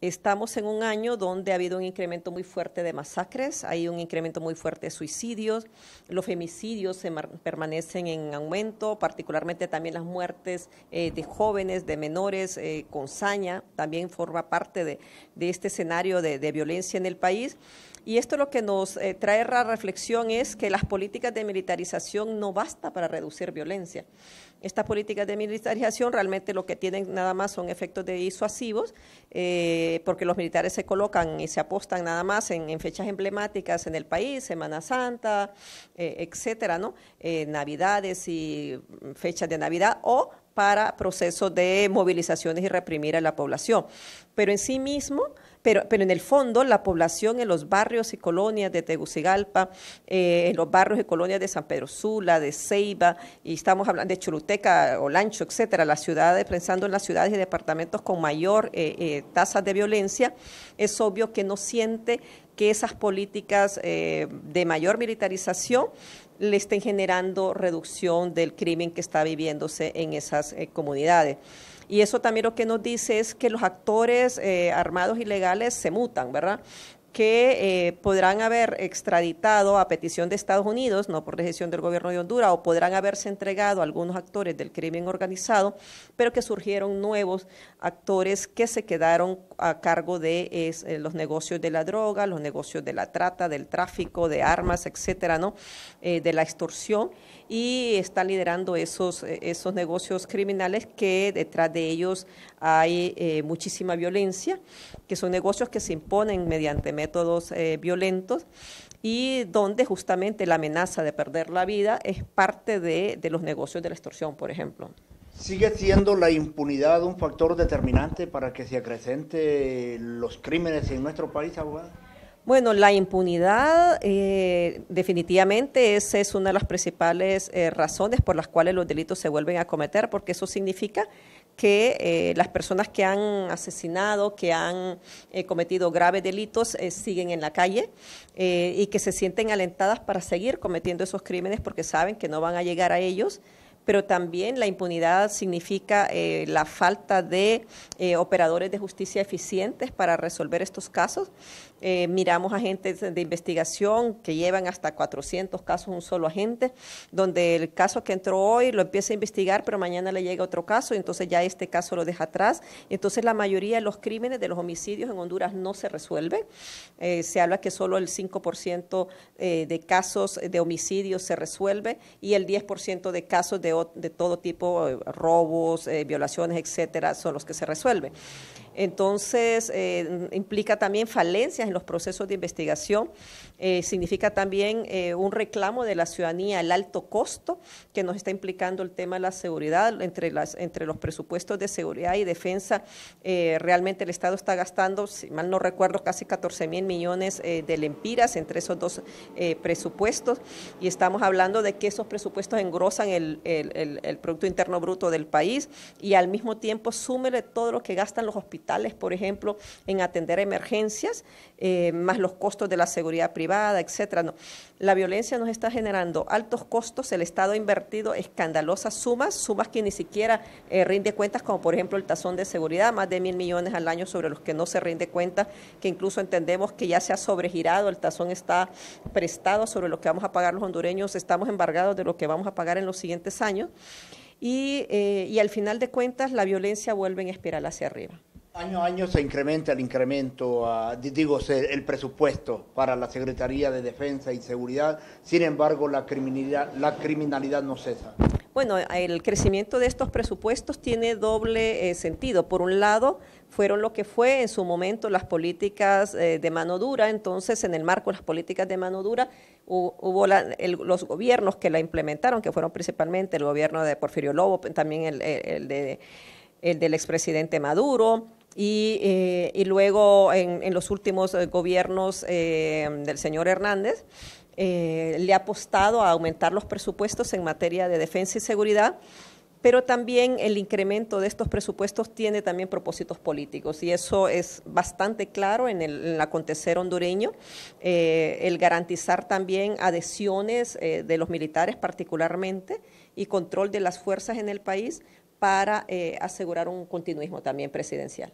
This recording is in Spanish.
Estamos en un año donde ha habido un incremento muy fuerte de masacres, hay un incremento muy fuerte de suicidios, los femicidios se permanecen en aumento, particularmente también las muertes eh, de jóvenes, de menores eh, con saña, también forma parte de, este escenario de, violencia en el país. Y esto lo que nos eh, trae la reflexión es que las políticas de militarización no basta para reducir violencia. Estas políticas de militarización realmente lo que tienen nada más son efectos disuasivos, porque los militares se colocan y se apostan nada más en, fechas emblemáticas en el país, Semana Santa, eh, etcétera, ¿no? Eh, Navidades y fechas de Navidad, o para procesos de movilizaciones y reprimir a la población. Pero en sí mismo, pero, pero en el fondo, la población en los barrios y colonias de Tegucigalpa, eh, en los barrios y colonias de San Pedro Sula, de Ceiba, y estamos hablando de Choluteca, Olancho, etcétera, las ciudades, pensando en las ciudades y departamentos con mayor eh, eh, tasa de violencia, es obvio que no siente que esas políticas de mayor militarización le estén generando reducción del crimen que está viviéndose en esas eh, comunidades. Y eso también lo que nos dice es que los actores eh, armados ilegales se mutan, ¿verdad? Que eh, podrán haber extraditado a petición de Estados Unidos, no por decisión del gobierno de Honduras, o podrán haberse entregado a algunos actores del crimen organizado, pero que surgieron nuevos actores que se quedaron a cargo de eh, los negocios de la droga, los negocios de la trata, del tráfico de armas, etcétera, ¿no? Eh, de la extorsión, y están liderando esos, esos negocios criminales que detrás de ellos hay muchísima violencia, que son negocios que se imponen mediante métodos eh, violentos y donde justamente la amenaza de perder la vida es parte de, los negocios de la extorsión, por ejemplo. ¿Sigue siendo la impunidad un factor determinante para que se acrecenten los crímenes en nuestro país, abogada? Bueno, la impunidad eh, definitivamente esa es una de las principales eh, razones por las cuales los delitos se vuelven a cometer, porque eso significa que eh, las personas que han asesinado, que han eh, cometido graves delitos, eh, siguen en la calle y que se sienten alentadas para seguir cometiendo esos crímenes porque saben que no van a llegar a ellos pero también la impunidad significa la falta de operadores de justicia eficientes para resolver estos casos. Eh, miramos agentes de investigación que llevan hasta 400 casos un solo agente, donde el caso que entró hoy lo empieza a investigar, pero mañana le llega otro caso, entonces ya este caso lo deja atrás. Entonces la mayoría de los crímenes, de los homicidios en Honduras no se resuelven. Eh, se habla que solo el 5% eh, de casos de homicidios se resuelve y el 10% de casos de, de todo tipo, robos, violaciones, etcétera, son los que se resuelven. Entonces, eh, implica también falencias en los procesos de investigación, eh, significa también eh, un reclamo de la ciudadanía, el alto costo que nos está implicando el tema de la seguridad, entre, las, entre los presupuestos de seguridad y defensa, realmente el Estado está gastando, si mal no recuerdo, casi 14 mil millones de lempiras entre esos dos presupuestos, y estamos hablando de que esos presupuestos engrosan el, el Producto Interno Bruto del país, y al mismo tiempo súmele todo lo que gastan los hospitales por ejemplo, en atender emergencias, eh, más los costos de la seguridad privada, etcétera. No. La violencia nos está generando altos costos, el Estado ha invertido escandalosas sumas, sumas que ni siquiera eh, rinde cuentas, como por ejemplo el tazón de seguridad, más de mil millones al año sobre los que no se rinde cuenta, que incluso entendemos que ya se ha sobregirado, el tazón está prestado sobre lo que vamos a pagar los hondureños, estamos embargados de lo que vamos a pagar en los siguientes años. Y, eh, y al final de cuentas la violencia vuelve en espiral hacia arriba. Año a año se incrementa el incremento, digo, el presupuesto para la Secretaría de Defensa y Seguridad, sin embargo la criminalidad, la criminalidad no cesa. Bueno, el crecimiento de estos presupuestos tiene doble eh, sentido. Por un lado, fueron lo que fue en su momento las políticas eh, de mano dura, entonces en el marco de las políticas de mano dura hubo los gobiernos que la implementaron, que fueron principalmente el gobierno de Porfirio Lobo, también el, de, el del expresidente Maduro, y, eh, y luego en, los últimos eh, gobiernos eh, del señor Hernández le ha apostado a aumentar los presupuestos en materia de defensa y seguridad pero también el incremento de estos presupuestos tiene también propósitos políticos y eso es bastante claro en el, acontecer hondureño, el garantizar también adhesiones de los militares particularmente y control de las fuerzas en el país para asegurar un continuismo también presidencial.